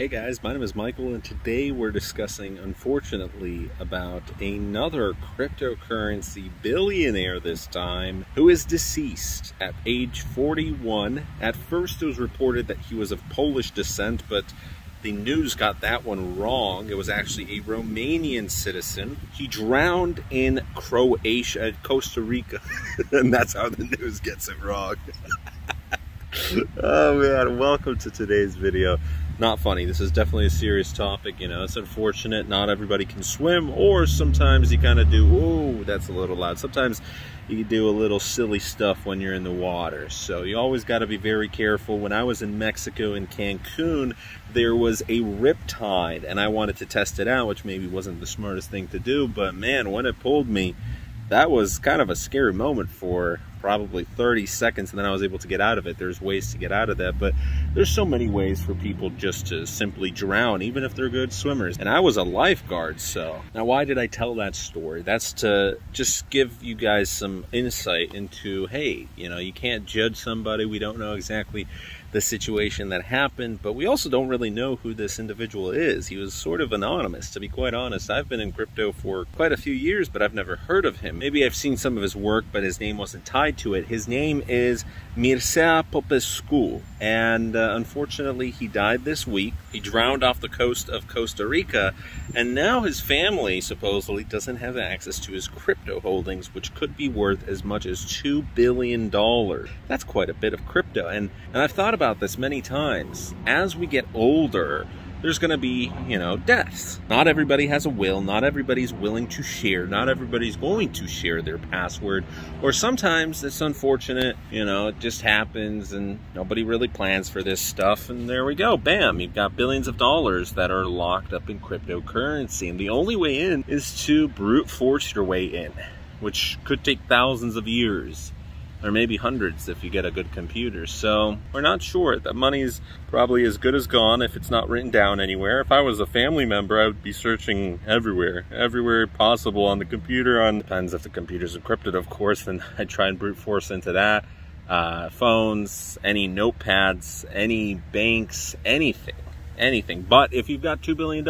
Hey guys, my name is Michael and today we're discussing, unfortunately, about another cryptocurrency billionaire this time who is deceased at age 41. At first it was reported that he was of Polish descent, but the news got that one wrong. It was actually a Romanian citizen. He drowned in Croatia, Costa Rica, and that's how the news gets it wrong. oh man, welcome to today's video not funny. This is definitely a serious topic. You know, it's unfortunate. Not everybody can swim, or sometimes you kind of do, oh, that's a little loud. Sometimes you do a little silly stuff when you're in the water. So you always got to be very careful. When I was in Mexico in Cancun, there was a rip tide, and I wanted to test it out, which maybe wasn't the smartest thing to do. But man, when it pulled me, that was kind of a scary moment for probably 30 seconds and then I was able to get out of it. There's ways to get out of that, but there's so many ways for people just to simply drown, even if they're good swimmers. And I was a lifeguard, so. Now why did I tell that story? That's to just give you guys some insight into, hey, you know, you can't judge somebody. We don't know exactly the situation that happened, but we also don't really know who this individual is. He was sort of anonymous, to be quite honest. I've been in crypto for quite a few years, but I've never heard of him. Maybe I've seen some of his work, but his name wasn't tied to it. His name is Mircea Popescu, and uh, unfortunately, he died this week. He drowned off the coast of Costa Rica, and now his family supposedly doesn't have access to his crypto holdings, which could be worth as much as $2 billion. That's quite a bit of crypto, and, and I've thought about this many times. As we get older, there's going to be, you know, deaths. Not everybody has a will. Not everybody's willing to share. Not everybody's going to share their password. Or sometimes it's unfortunate, you know, it just happens and nobody really plans for this stuff. And there we go. Bam. You've got billions of dollars that are locked up in cryptocurrency. And the only way in is to brute force your way in, which could take thousands of years or maybe hundreds if you get a good computer. So we're not sure. That money's probably as good as gone if it's not written down anywhere. If I was a family member, I would be searching everywhere, everywhere possible on the computer. On depends if the computer's encrypted, of course, then I try and brute force into that. Uh, phones, any notepads, any banks, anything, anything. But if you've got $2 billion,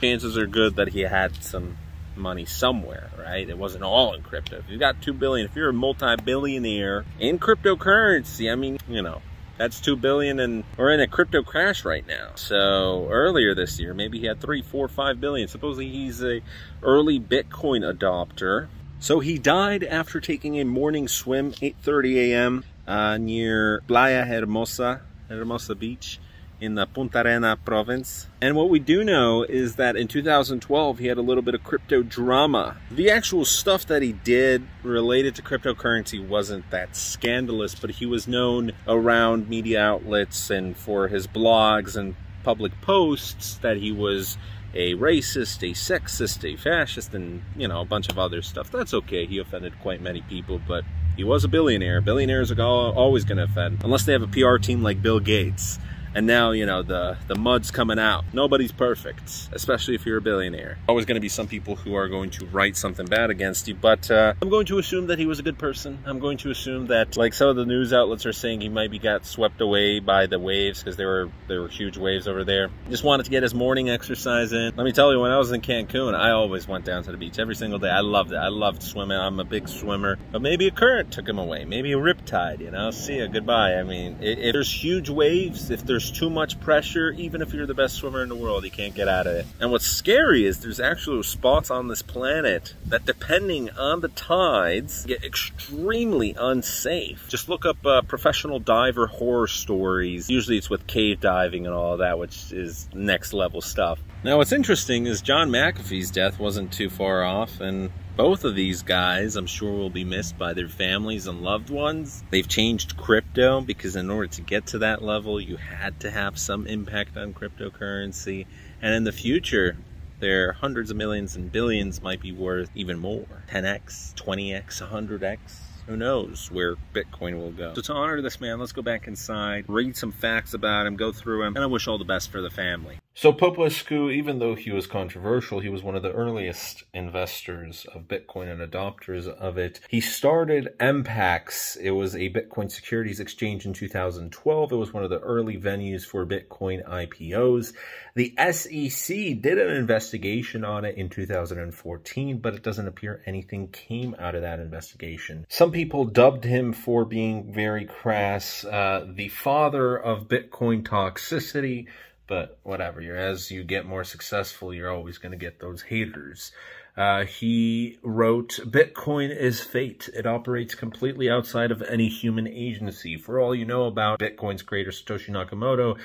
chances are good that he had some money somewhere, right? It wasn't all in crypto. If you got two billion, if you're a multi-billionaire in cryptocurrency, I mean, you know, that's two billion and we're in a crypto crash right now. So earlier this year, maybe he had three, four, five billion. Supposedly he's a early Bitcoin adopter. So he died after taking a morning swim, 8.30 a.m. Uh, near Playa Hermosa, Hermosa Beach in the Punta Arena province. And what we do know is that in 2012 he had a little bit of crypto drama. The actual stuff that he did related to cryptocurrency wasn't that scandalous, but he was known around media outlets and for his blogs and public posts that he was a racist, a sexist, a fascist, and, you know, a bunch of other stuff. That's okay. He offended quite many people, but he was a billionaire. Billionaires are always going to offend, unless they have a PR team like Bill Gates and now you know the the mud's coming out. Nobody's perfect especially if you're a billionaire. Always going to be some people who are going to write something bad against you but uh, i'm going to assume that he was a good person. I'm going to assume that like some of the news outlets are saying he maybe got swept away by the waves because there were there were huge waves over there. Just wanted to get his morning exercise in. Let me tell you when i was in cancun i always went down to the beach every single day. I loved it. I loved swimming. I'm a big swimmer. But maybe a current took him away. Maybe a riptide you know? See ya. Goodbye. I mean if there's huge waves if there's too much pressure, even if you're the best swimmer in the world, you can't get out of it. And what's scary is there's actual spots on this planet that depending on the tides get extremely unsafe. Just look up uh, professional diver horror stories. Usually it's with cave diving and all that, which is next level stuff. Now what's interesting is John McAfee's death wasn't too far off and both of these guys, I'm sure, will be missed by their families and loved ones. They've changed crypto because in order to get to that level, you had to have some impact on cryptocurrency. And in the future, their hundreds of millions and billions might be worth even more 10x, 20x, 100x who knows where Bitcoin will go. So to honor this man, let's go back inside, read some facts about him, go through him, and I wish all the best for the family. So Popescu, even though he was controversial, he was one of the earliest investors of Bitcoin and adopters of it. He started MPEx. It was a Bitcoin securities exchange in 2012. It was one of the early venues for Bitcoin IPOs. The SEC did an investigation on it in 2014, but it doesn't appear anything came out of that investigation. Some people dubbed him for being very crass, uh, the father of Bitcoin toxicity, but whatever. You're, as you get more successful, you're always going to get those haters. Uh, he wrote, Bitcoin is fate. It operates completely outside of any human agency. For all you know about Bitcoin's creator, Satoshi Nakamoto,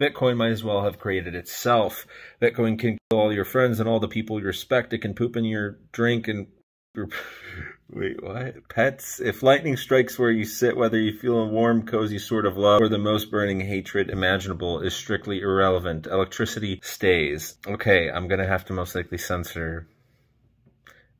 Bitcoin might as well have created itself. Bitcoin can kill all your friends and all the people you respect. It can poop in your drink and Wait, what? Pets? If lightning strikes where you sit, whether you feel a warm, cozy sort of love or the most burning hatred imaginable is strictly irrelevant. Electricity stays. Okay, I'm gonna have to most likely censor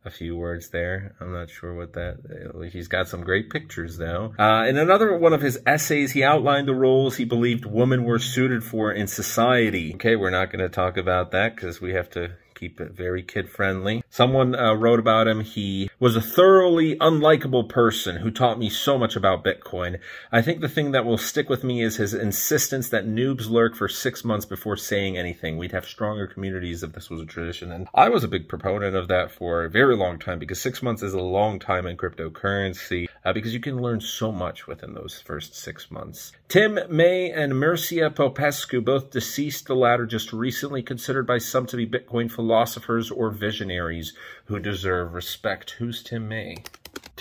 a few words there. I'm not sure what that. He's got some great pictures though. Uh, in another one of his essays, he outlined the roles he believed women were suited for in society. Okay, we're not going to talk about that because we have to keep it very kid friendly. Someone uh, wrote about him. He was a thoroughly unlikable person who taught me so much about Bitcoin. I think the thing that will stick with me is his insistence that noobs lurk for six months before saying anything. We'd have stronger communities if this was a tradition. And I was a big proponent of that for a very long time because six months is a long time in cryptocurrency uh, because you can learn so much within those first six months. Tim May and Mircea Popescu, both deceased, the latter just recently considered by some to be Bitcoin philosophers philosophers or visionaries who deserve respect. Who's Tim May?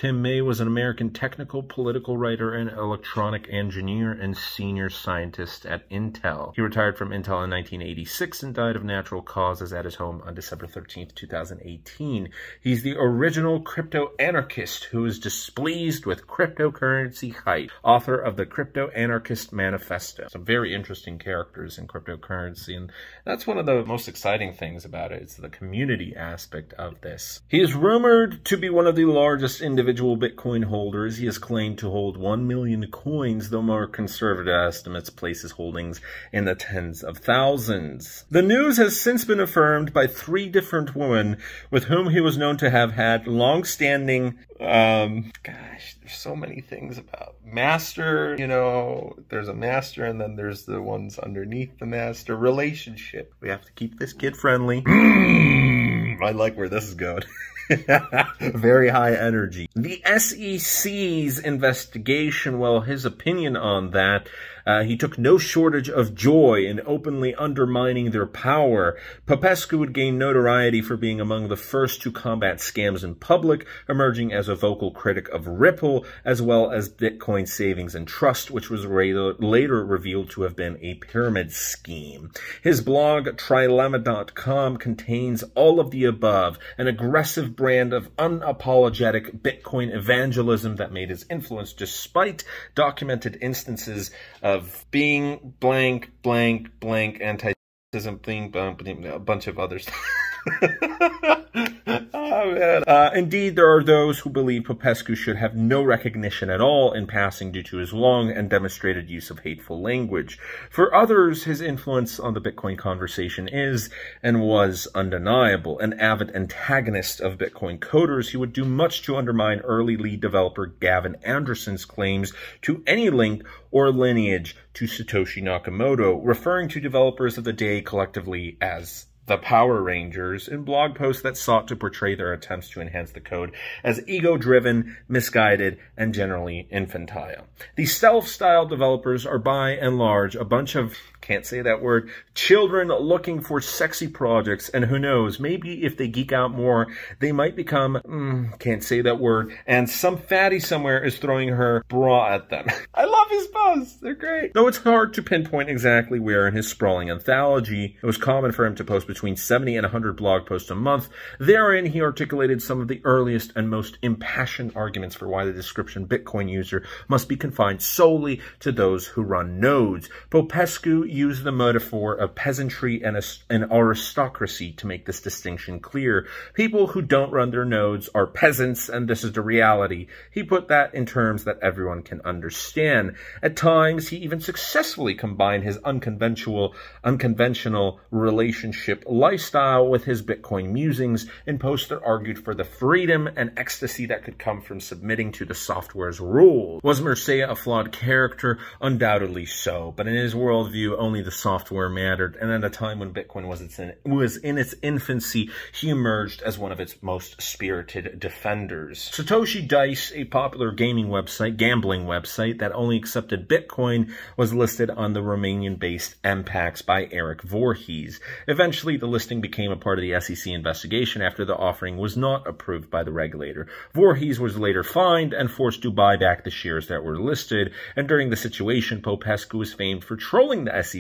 Tim May was an American technical, political writer and electronic engineer and senior scientist at Intel. He retired from Intel in 1986 and died of natural causes at his home on December 13, 2018. He's the original crypto anarchist who is displeased with cryptocurrency hype, author of the Crypto Anarchist Manifesto. Some very interesting characters in cryptocurrency, and that's one of the most exciting things about it. It's the community aspect of this. He is rumored to be one of the largest individual Bitcoin holders, he has claimed to hold 1 million coins, though more conservative estimates place his holdings in the tens of thousands. The news has since been affirmed by three different women with whom he was known to have had long-standing, um, gosh, there's so many things about master, you know, there's a master and then there's the ones underneath the master relationship. We have to keep this kid friendly. I like where this is going. Very high energy. The SEC's investigation, well, his opinion on that uh, he took no shortage of joy in openly undermining their power. Popescu would gain notoriety for being among the first to combat scams in public, emerging as a vocal critic of Ripple, as well as Bitcoin Savings and Trust, which was later revealed to have been a pyramid scheme. His blog, Trilemma.com, contains all of the above, an aggressive brand of unapologetic Bitcoin evangelism that made his influence despite documented instances of being blank, blank, blank, blank, blank, a bunch of other stuff. oh. Uh, indeed, there are those who believe Popescu should have no recognition at all in passing due to his long and demonstrated use of hateful language. For others, his influence on the Bitcoin conversation is and was undeniable. An avid antagonist of Bitcoin coders, he would do much to undermine early lead developer Gavin Andresen's claims to any link or lineage to Satoshi Nakamoto, referring to developers of the day collectively as the Power Rangers in blog posts that sought to portray their attempts to enhance the code as ego-driven, misguided, and generally infantile. These self-styled developers are by and large a bunch of can't say that word, children looking for sexy projects, and who knows, maybe if they geek out more, they might become, mm, can't say that word, and some fatty somewhere is throwing her bra at them. I love his posts, they're great. Though it's hard to pinpoint exactly where in his sprawling anthology, it was common for him to post between 70 and 100 blog posts a month. Therein, he articulated some of the earliest and most impassioned arguments for why the description Bitcoin user must be confined solely to those who run nodes. Popescu use the metaphor of peasantry and, an aristocracy to make this distinction clear. People who don't run their nodes are peasants, and this is the reality. He put that in terms that everyone can understand. At times, he even successfully combined his unconventional, unconventional relationship lifestyle with his Bitcoin musings in posts that argued for the freedom and ecstasy that could come from submitting to the software's rules. Was Mircea a flawed character? Undoubtedly so, but in his worldview, only the software mattered, and at a time when Bitcoin was, in, was in its infancy, he emerged as one of its most spirited defenders. Satoshi Dice, a popular gaming website, gambling website that only accepted Bitcoin, was listed on the Romanian-based MPEx by Eric Voorhees. Eventually, the listing became a part of the SEC investigation after the offering was not approved by the regulator. Voorhees was later fined and forced to buy back the shares that were listed, and during the situation, Popescu was famed for trolling the SEC,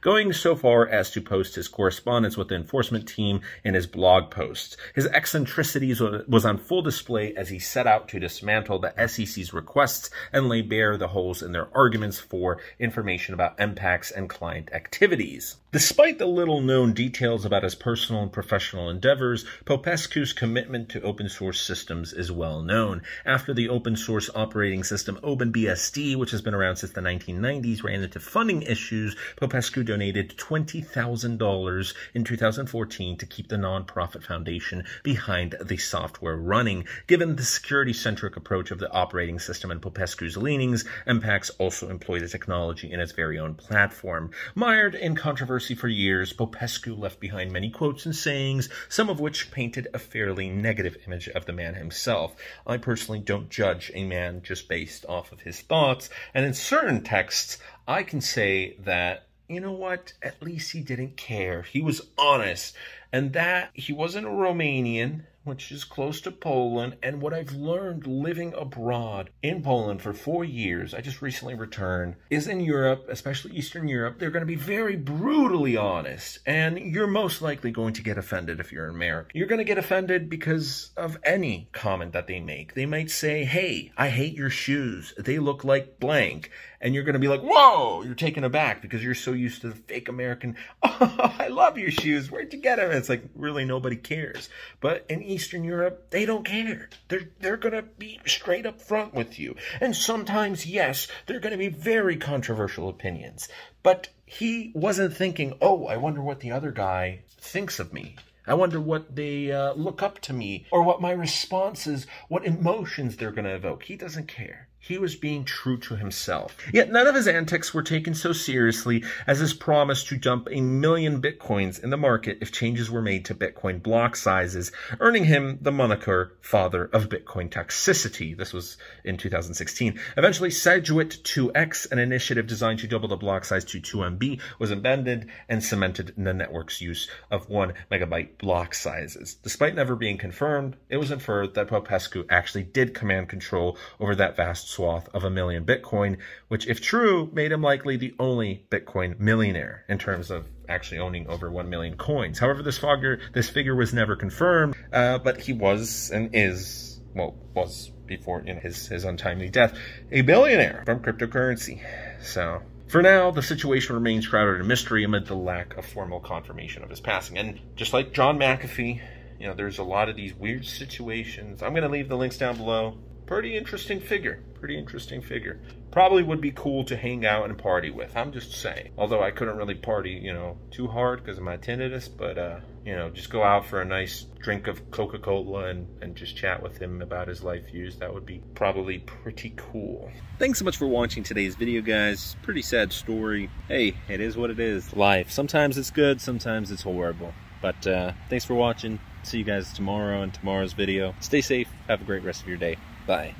going so far as to post his correspondence with the enforcement team in his blog posts. His eccentricities was on full display as he set out to dismantle the SEC's requests and lay bare the holes in their arguments for information about MPEx and client activities. Despite the little known details about his personal and professional endeavors, Popescu's commitment to open source systems is well known. After the open source operating system OpenBSD, which has been around since the 1990s, ran into funding issues, Popescu donated $20,000 in 2014 to keep the nonprofit foundation behind the software running. Given the security-centric approach of the operating system and Popescu's leanings, MPEx also employed the technology in its very own platform. Mired in controversy for years, Popescu left behind many quotes and sayings, some of which painted a fairly negative image of the man himself. I personally don't judge a man just based off of his thoughts, and in certain texts, I can say that, you know what, at least he didn't care. He was honest, and that he wasn't a Romanian, which is close to Poland, and what I've learned living abroad in Poland for four years, I just recently returned, is in Europe, especially Eastern Europe, they're going to be very brutally honest, and you're most likely going to get offended if you're American. You're going to get offended because of any comment that they make. They might say, hey, I hate your shoes. They look like blank. And you're going to be like, whoa, you're taken aback because you're so used to the fake American, oh, I love your shoes. Where'd you get them? It's like, really, nobody cares. But in Eastern Europe, they don't care. They're, they're going to be straight up front with you. And sometimes, yes, they're going to be very controversial opinions. But he wasn't thinking, oh, I wonder what the other guy thinks of me. I wonder what they uh, look up to me or what my response is, what emotions they're going to evoke. He doesn't care. He was being true to himself. Yet none of his antics were taken so seriously as his promise to dump a million bitcoins in the market if changes were made to Bitcoin block sizes, earning him the moniker father of Bitcoin toxicity. This was in 2016. Eventually, Segwit 2x, an initiative designed to double the block size to 2 MB, was abandoned and cemented in the network's use of 1 megabyte block sizes. Despite never being confirmed, it was inferred that Popescu actually did command control over that vast swath of a million Bitcoin, which, if true, made him likely the only Bitcoin millionaire in terms of actually owning over 1 million coins. However, this figure, this figure was never confirmed, uh, but he was and is, well, was before you know, his, his untimely death, a billionaire from cryptocurrency. So, for now, the situation remains shrouded in mystery amid the lack of formal confirmation of his passing. And just like John McAfee, you know, there's a lot of these weird situations. I'm going to leave the links down below pretty interesting figure. Pretty interesting figure. Probably would be cool to hang out and party with. I'm just saying. Although I couldn't really party, you know, too hard because of my tinnitus. But, uh, you know, just go out for a nice drink of Coca-Cola and, and just chat with him about his life views. That would be probably pretty cool. Thanks so much for watching today's video, guys. Pretty sad story. Hey, it is what it is. Life. Sometimes it's good, sometimes it's horrible. But uh, thanks for watching. See you guys tomorrow in tomorrow's video. Stay safe. Have a great rest of your day. Bye.